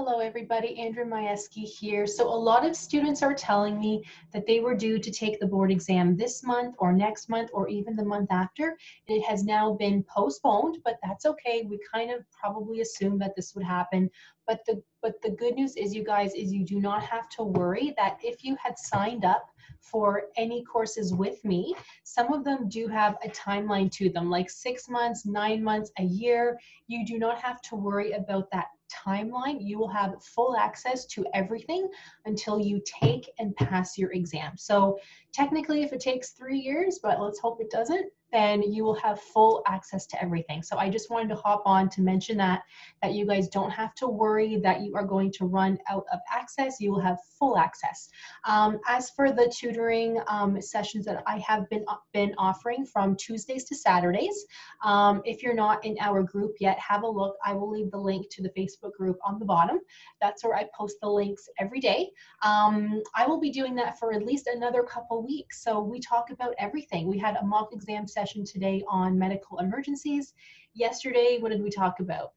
Hello, everybody. Andrea Majewski here. So a lot of students are telling me that they were due to take the board exam this month or next month or even the month after. It has now been postponed, but that's okay. We kind of probably assumed that this would happen. But the but the good news is, you guys, is you do not have to worry that if you had signed up for any courses with me, some of them do have a timeline to them, like six months, nine months, a year. You do not have to worry about that timeline, you will have full access to everything until you take and pass your exam. So technically, if it takes three years, but let's hope it doesn't, then you will have full access to everything. So I just wanted to hop on to mention that, that you guys don't have to worry that you are going to run out of access. You will have full access. Um, as for the tutoring um, sessions that I have been, been offering from Tuesdays to Saturdays, um, if you're not in our group yet, have a look. I will leave the link to the Facebook group on the bottom. That's where I post the links every day. Um, I will be doing that for at least another couple weeks. So we talk about everything. We had a mock exam session today on medical emergencies. Yesterday, what did we talk about?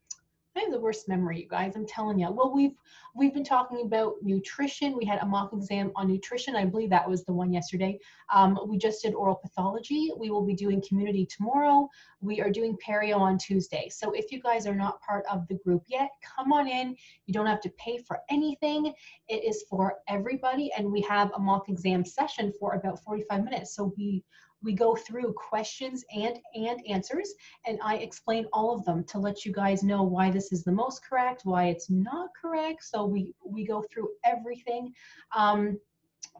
I have the worst memory, you guys. I'm telling you. Well, we've we've been talking about nutrition. We had a mock exam on nutrition. I believe that was the one yesterday. Um, we just did oral pathology. We will be doing community tomorrow. We are doing perio on Tuesday. So if you guys are not part of the group yet, come on in. You don't have to pay for anything. It is for everybody, and we have a mock exam session for about 45 minutes. So we we go through questions and and answers and i explain all of them to let you guys know why this is the most correct why it's not correct. So we we go through everything. Um,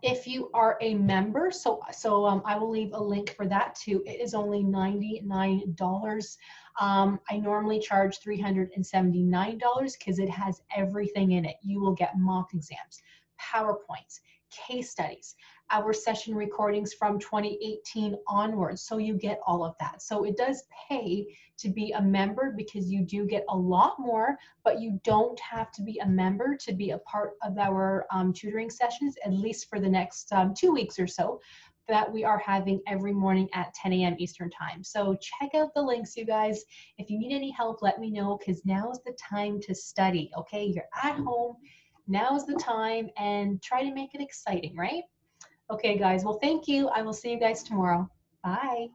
if you are a member so so um, i will leave a link for that too. It is only 99 dollars. Um, i normally charge 379 dollars because it has everything in it. You will get mock exams powerpoints case studies our session recordings from 2018 onwards. So you get all of that. So it does pay to be a member because you do get a lot more, but you don't have to be a member to be a part of our um, tutoring sessions, at least for the next um, two weeks or so that we are having every morning at 10 a.m. Eastern time. So check out the links, you guys. If you need any help, let me know because now is the time to study, okay? You're at home, now is the time, and try to make it exciting, right? Okay, guys. Well, thank you. I will see you guys tomorrow. Bye.